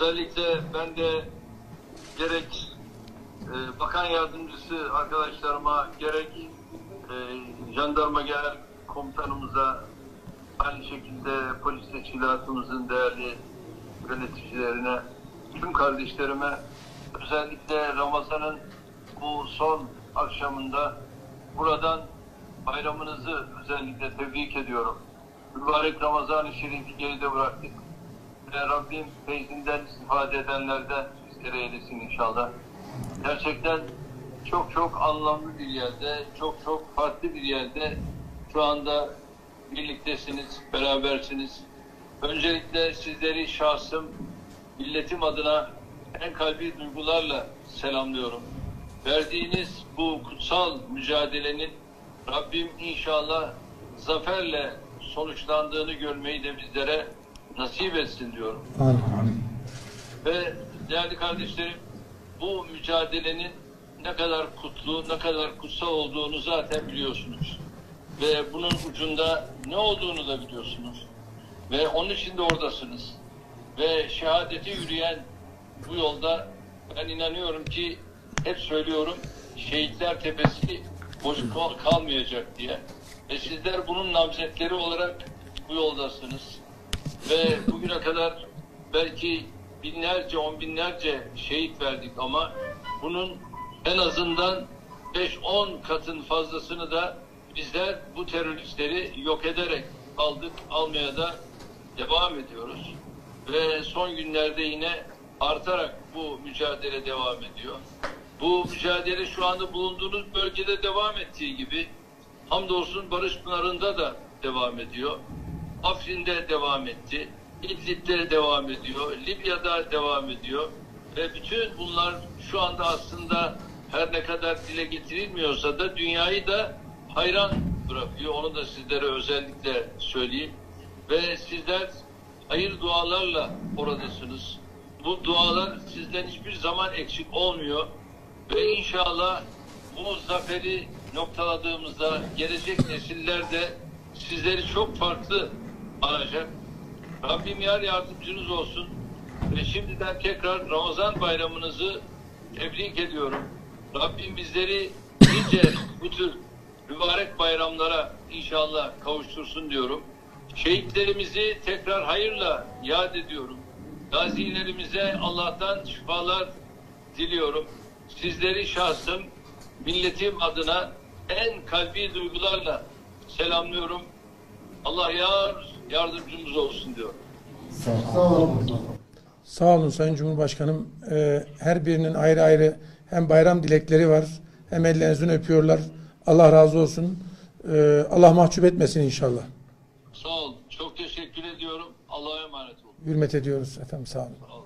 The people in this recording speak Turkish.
Özellikle ben de gerek e, bakan yardımcısı arkadaşlarıma gerek e, jandarma genel komutanımıza aynı şekilde polis teşkilatımızın değerli yöneticilerine tüm kardeşlerime özellikle Ramazan'ın bu son akşamında buradan bayramınızı özellikle tebrik ediyorum. Mübarek Ramazan-ı Şerif'i geride bıraktık. Ve Rabbim feyzinden istifade edenlerden bizlere eylesin inşallah. Gerçekten çok çok anlamlı bir yerde, çok çok farklı bir yerde şu anda birliktesiniz, berabersiniz. Öncelikle sizleri şahsım, milletim adına en kalbi duygularla selamlıyorum. Verdiğiniz bu kutsal mücadelenin Rabbim inşallah zaferle sonuçlandığını görmeyi de bizlere nasip etsin diyorum. Amin. Ve değerli kardeşlerim bu mücadelenin ne kadar kutlu, ne kadar kutsal olduğunu zaten biliyorsunuz. Ve bunun ucunda ne olduğunu da biliyorsunuz. Ve onun için de oradasınız. Ve şehadete yürüyen bu yolda ben inanıyorum ki hep söylüyorum şehitler tepesi boş kal- kalmayacak diye. Ve sizler bunun namzetleri olarak bu yoldasınız. Ve bugüne kadar belki binlerce, on binlerce şehit verdik ama bunun en azından 5-10 katın fazlasını da bizler bu teröristleri yok ederek aldık, almaya da devam ediyoruz. Ve son günlerde yine artarak bu mücadele devam ediyor. Bu mücadele şu anda bulunduğunuz bölgede devam ettiği gibi hamdolsun Barış Pınarı'nda da devam ediyor. Afrin'de devam etti. İdlib'de devam ediyor. Libya'da devam ediyor. Ve bütün bunlar şu anda aslında her ne kadar dile getirilmiyorsa da dünyayı da hayran bırakıyor. Onu da sizlere özellikle söyleyeyim. Ve sizler hayır dualarla oradasınız. Bu dualar sizden hiçbir zaman eksik olmuyor. Ve inşallah bu zaferi noktaladığımızda gelecek nesiller de sizleri çok farklı anacak. Rabbim yar yardımcınız olsun. Ve şimdiden tekrar Ramazan bayramınızı tebrik ediyorum. Rabbim bizleri nice bu tür mübarek bayramlara inşallah kavuştursun diyorum. Şehitlerimizi tekrar hayırla yad ediyorum. Gazilerimize Allah'tan şifalar diliyorum. Sizleri şahsım, milletim adına en kalbi duygularla selamlıyorum. Allah yar yardımcımız olsun diyorum. Sağ olun. Sağ olun Sayın Cumhurbaşkanım. Ee, her birinin ayrı ayrı hem bayram dilekleri var hem ellerinizden öpüyorlar. Allah razı olsun. Ee, Allah mahcup etmesin inşallah. Sağ olun. Çok teşekkür ediyorum. Allah'a emanet olun. Hürmet ediyoruz efendim sağ olun. Sağ olun.